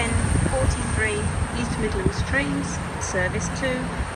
1043 East Midlands trains, service 2,